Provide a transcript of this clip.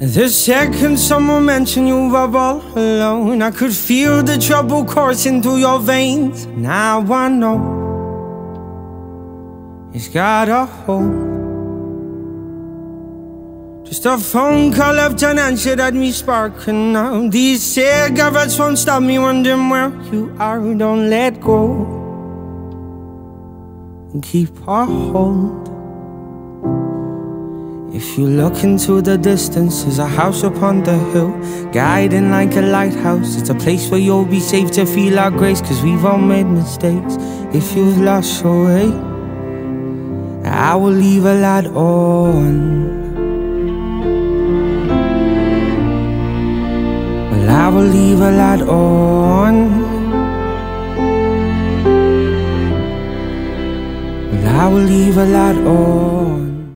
The second someone mentioned you were all alone, I could feel the trouble coursing through your veins. Now I know it's got a hold. Just a phone call left unanswered had me sparking now. These cigarettes won't stop me wondering where you are. Don't let go and keep a hold. If you look into the distance, there's a house upon the hill, guiding like a lighthouse. It's a place where you'll be safe to feel our grace, cause we've all made mistakes. If you've lost your way, I will leave a light on. Well, I will leave a light on. Well, I will leave a light on.